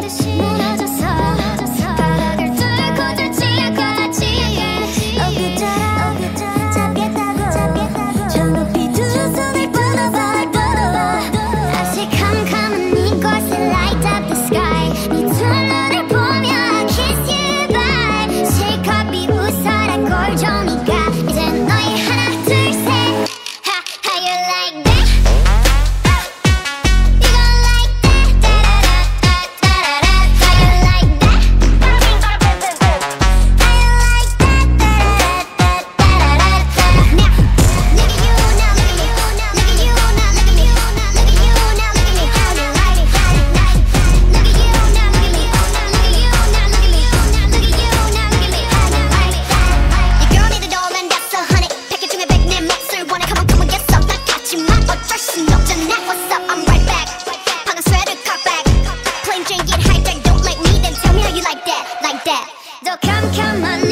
듯이 무너졌 해도 캄캄한